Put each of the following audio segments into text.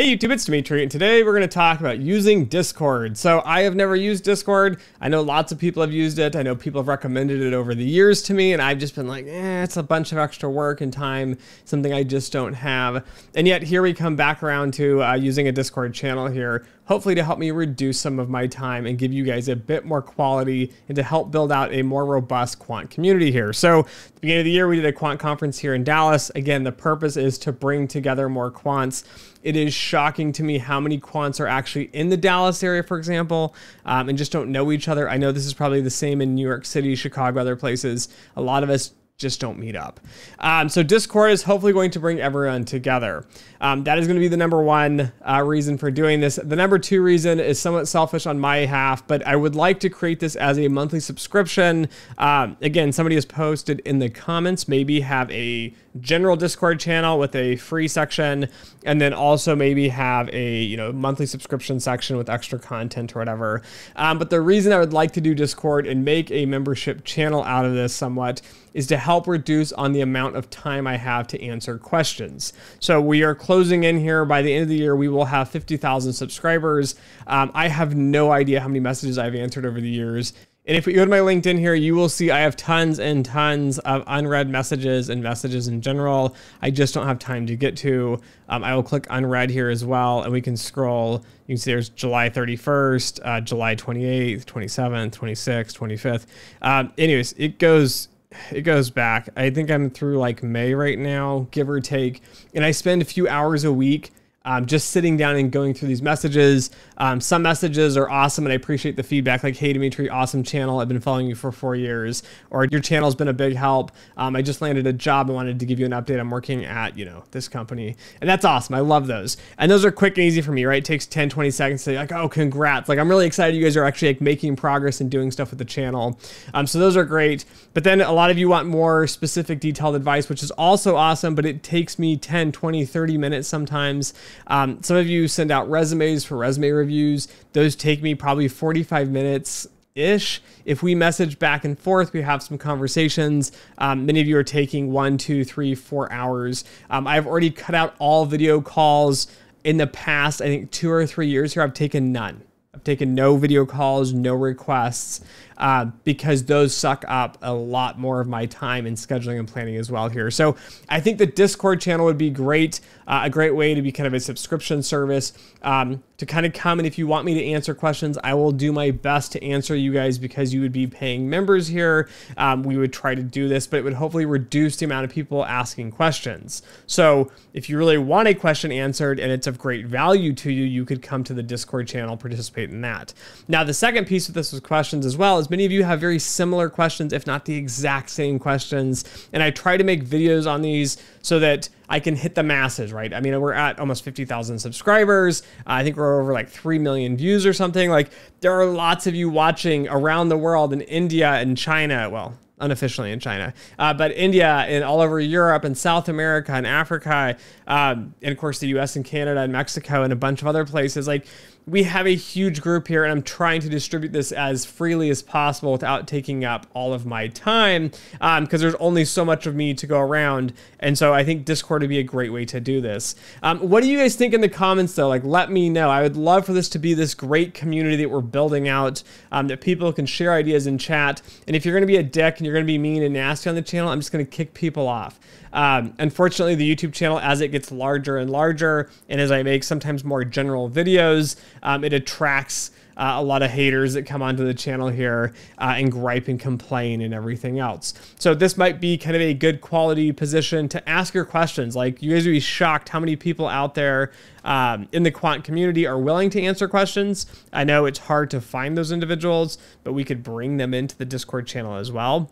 Hey YouTube, it's Dimitri, and today we're going to talk about using Discord. So I have never used Discord. I know lots of people have used it. I know people have recommended it over the years to me, and I've just been like, eh, it's a bunch of extra work and time, something I just don't have. And yet here we come back around to uh, using a Discord channel here, hopefully to help me reduce some of my time and give you guys a bit more quality and to help build out a more robust quant community here. So the beginning of the year, we did a quant conference here in Dallas. Again, the purpose is to bring together more quants it is shocking to me how many quants are actually in the Dallas area, for example, um, and just don't know each other. I know this is probably the same in New York City, Chicago, other places. A lot of us just don't meet up. Um, so Discord is hopefully going to bring everyone together. Um, that is going to be the number one uh, reason for doing this. The number two reason is somewhat selfish on my half, but I would like to create this as a monthly subscription. Um, again, somebody has posted in the comments, maybe have a general Discord channel with a free section, and then also maybe have a you know monthly subscription section with extra content or whatever. Um, but the reason I would like to do Discord and make a membership channel out of this somewhat is to help reduce on the amount of time I have to answer questions. So we are closing in here. By the end of the year, we will have 50,000 subscribers. Um, I have no idea how many messages I've answered over the years. And if you go to my LinkedIn here, you will see I have tons and tons of unread messages and messages in general. I just don't have time to get to. Um, I will click unread here as well, and we can scroll. You can see there's July 31st, uh, July 28th, 27th, 26th, 25th. Um, anyways, it goes it goes back. I think I'm through like May right now, give or take. And I spend a few hours a week um, just sitting down and going through these messages. Um, some messages are awesome, and I appreciate the feedback. Like, hey, Dimitri, awesome channel. I've been following you for four years, or your channel's been a big help. Um, I just landed a job and wanted to give you an update. I'm working at, you know, this company, and that's awesome. I love those. And those are quick and easy for me, right? It takes 10, 20 seconds to like, oh, congrats. Like, I'm really excited you guys are actually like making progress and doing stuff with the channel. Um, so those are great. But then a lot of you want more specific, detailed advice, which is also awesome, but it takes me 10, 20, 30 minutes sometimes. Um, some of you send out resumes for resume reviews. Those take me probably 45 minutes ish. If we message back and forth, we have some conversations. Um, many of you are taking one, two, three, four hours. Um, I've already cut out all video calls in the past, I think two or three years here. I've taken none. I've taken no video calls, no requests uh, because those suck up a lot more of my time in scheduling and planning as well here. So I think the Discord channel would be great, uh, a great way to be kind of a subscription service um, to kind of come and if you want me to answer questions, I will do my best to answer you guys because you would be paying members here. Um, we would try to do this, but it would hopefully reduce the amount of people asking questions. So if you really want a question answered and it's of great value to you, you could come to the Discord channel, participate in that. Now, the second piece of this with questions as well is many of you have very similar questions, if not the exact same questions. And I try to make videos on these so that I can hit the masses, right? I mean, we're at almost 50,000 subscribers. I think we're over like 3 million views or something. Like, there are lots of you watching around the world in India and China. Well, unofficially in China, uh, but India and all over Europe and South America and Africa, um, and of course the U.S. and Canada and Mexico and a bunch of other places. Like we have a huge group here, and I'm trying to distribute this as freely as possible without taking up all of my time, because um, there's only so much of me to go around, and so I think Discord would be a great way to do this. Um, what do you guys think in the comments though? Like, let me know. I would love for this to be this great community that we're building out, um, that people can share ideas in chat, and if you're going to be a dick and you're going to be mean and nasty on the channel, I'm just going to kick people off. Um, unfortunately, the YouTube channel, as it gets larger and larger, and as I make sometimes more general videos, um, it attracts uh, a lot of haters that come onto the channel here uh, and gripe and complain and everything else. So this might be kind of a good quality position to ask your questions. Like you guys would be shocked how many people out there um, in the quant community are willing to answer questions. I know it's hard to find those individuals, but we could bring them into the Discord channel as well.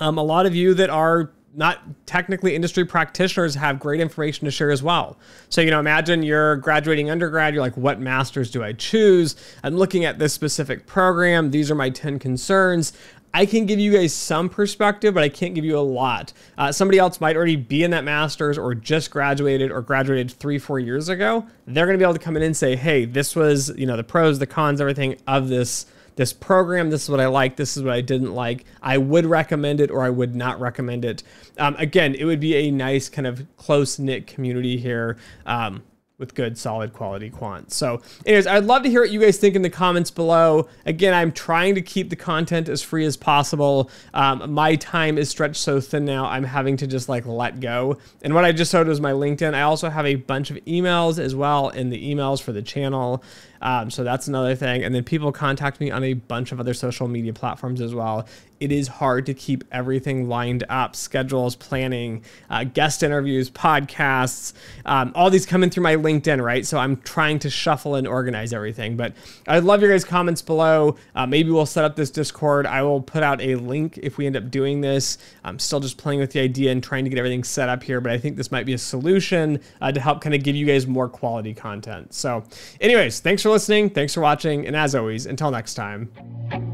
Um, a lot of you that are not technically industry practitioners have great information to share as well. So, you know, imagine you're graduating undergrad, you're like, what masters do I choose? I'm looking at this specific program. These are my 10 concerns. I can give you guys some perspective, but I can't give you a lot. Uh, somebody else might already be in that master's or just graduated or graduated three, four years ago. They're going to be able to come in and say, hey, this was, you know, the pros, the cons, everything of this this program. This is what I like. This is what I didn't like. I would recommend it or I would not recommend it. Um, again, it would be a nice kind of close knit community here. Um, with good, solid quality quants. So, anyways, I'd love to hear what you guys think in the comments below. Again, I'm trying to keep the content as free as possible. Um, my time is stretched so thin now, I'm having to just like let go. And what I just showed was my LinkedIn. I also have a bunch of emails as well in the emails for the channel. Um, so that's another thing. And then people contact me on a bunch of other social media platforms as well. It is hard to keep everything lined up schedules, planning, uh, guest interviews, podcasts, um, all these coming through my LinkedIn, right? So I'm trying to shuffle and organize everything. But I'd love your guys' comments below. Uh, maybe we'll set up this Discord. I will put out a link if we end up doing this. I'm still just playing with the idea and trying to get everything set up here, but I think this might be a solution uh, to help kind of give you guys more quality content. So, anyways, thanks for listening. Thanks for watching. And as always, until next time.